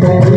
Thank.